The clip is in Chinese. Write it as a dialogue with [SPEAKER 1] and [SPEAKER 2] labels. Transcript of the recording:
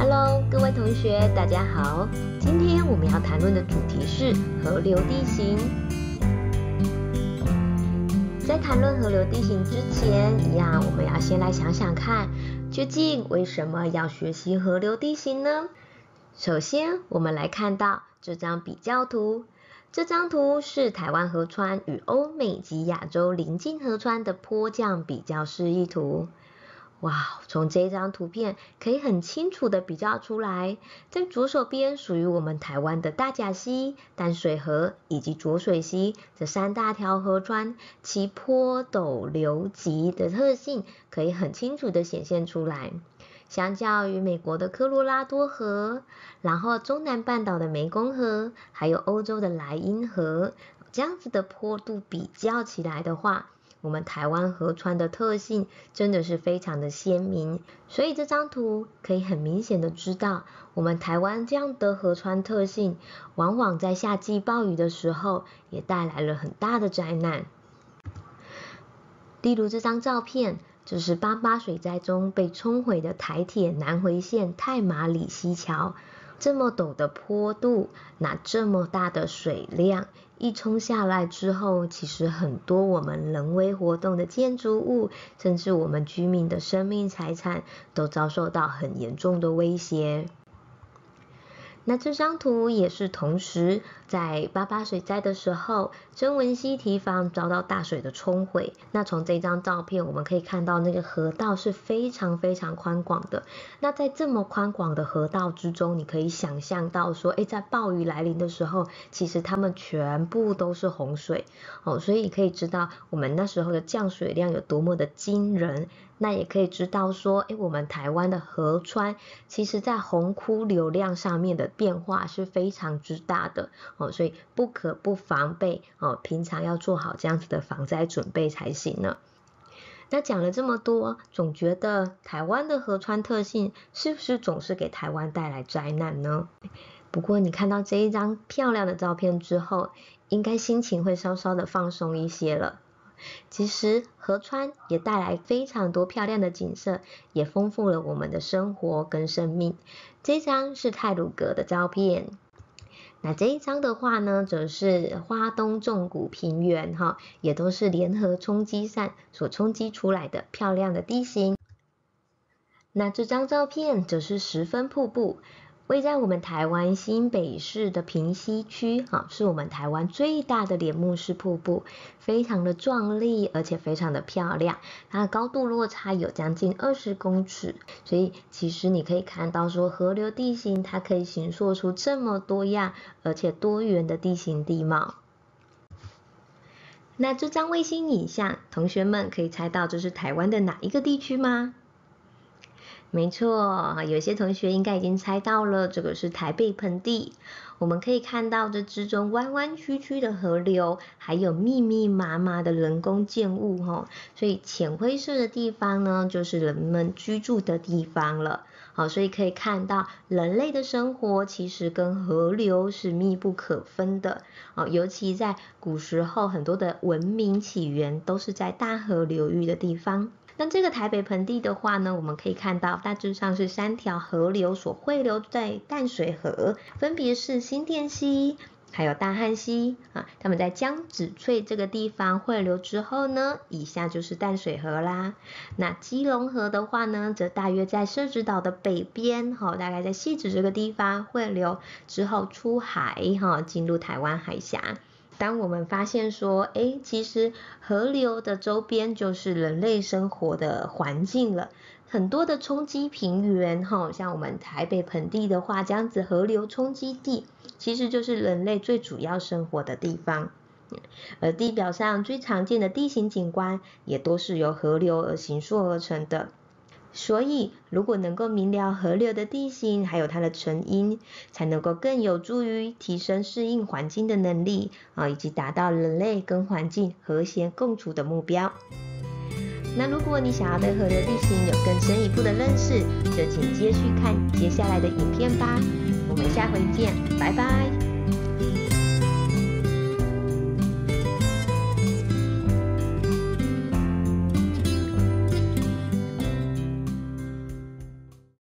[SPEAKER 1] Hello，各位同学，大家好。今天我们要谈论的主题是河流地形。在谈论河流地形之前，一样我们要先来想想看，究竟为什么要学习河流地形呢？首先，我们来看到这张比较图。这张图是台湾河川与欧美及亚洲邻近河川的坡降比较示意图。哇，从这张图片可以很清楚的比较出来，在左手边属于我们台湾的大甲溪、淡水河以及浊水溪这三大条河川，其坡陡流急的特性可以很清楚的显现出来。相较于美国的科罗拉多河，然后中南半岛的湄公河，还有欧洲的莱茵河，这样子的坡度比较起来的话，我们台湾河川的特性真的是非常的鲜明。所以这张图可以很明显的知道，我们台湾这样的河川特性，往往在夏季暴雨的时候，也带来了很大的灾难。例如这张照片。这是八八水灾中被冲毁的台铁南回线太马里溪桥，这么陡的坡度，那这么大的水量，一冲下来之后，其实很多我们人为活动的建筑物，甚至我们居民的生命财产，都遭受到很严重的威胁。那这张图也是同时在八八水灾的时候，曾文溪堤防遭到大水的冲毁。那从这张照片我们可以看到，那个河道是非常非常宽广的。那在这么宽广的河道之中，你可以想象到说，哎，在暴雨来临的时候，其实它们全部都是洪水哦。所以可以知道我们那时候的降水量有多么的惊人。那也可以知道说，哎，我们台湾的河川，其实在洪枯流量上面的变化是非常之大的哦，所以不可不防备哦，平常要做好这样子的防灾准备才行呢。那讲了这么多，总觉得台湾的河川特性是不是总是给台湾带来灾难呢？不过你看到这一张漂亮的照片之后，应该心情会稍稍的放松一些了。其实河川也带来非常多漂亮的景色，也丰富了我们的生活跟生命。这张是泰鲁格的照片，那这一张的话呢，则是花东纵谷平原，哈，也都是联合冲积扇所冲击出来的漂亮的地形。那这张照片则是十分瀑布。位在我们台湾新北市的平溪区，哈，是我们台湾最大的帘幕式瀑布，非常的壮丽，而且非常的漂亮。它的高度落差有将近二十公尺，所以其实你可以看到说，河流地形它可以形塑出这么多样而且多元的地形地貌。那这张卫星影像，同学们可以猜到这是台湾的哪一个地区吗？没错，有些同学应该已经猜到了，这个是台北盆地。我们可以看到这之中弯弯曲曲的河流，还有密密麻麻的人工建物，哈。所以浅灰色的地方呢，就是人们居住的地方了。好，所以可以看到人类的生活其实跟河流是密不可分的。哦，尤其在古时候，很多的文明起源都是在大河流域的地方。那这个台北盆地的话呢，我们可以看到大致上是三条河流所汇流在淡水河，分别是新店溪，还有大汉溪啊。他们在江子翠这个地方汇流之后呢，以下就是淡水河啦。那基隆河的话呢，则大约在社子岛的北边，哈，大概在西子这个地方汇流之后出海，哈，进入台湾海峡。当我们发现说，哎，其实河流的周边就是人类生活的环境了，很多的冲积平原，哈，像我们台北盆地的话，这样子河流冲积地，其实就是人类最主要生活的地方，而地表上最常见的地形景观，也都是由河流而形塑而成的。所以，如果能够明了河流的地形，还有它的成因，才能够更有助于提升适应环境的能力啊，以及达到人类跟环境和谐共处的目标。那如果你想要对河流地形有更深一步的认识，就请继续看接下来的影片吧。我们下回见，拜拜。